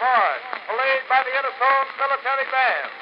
Morris, played by the Innisone Military Band.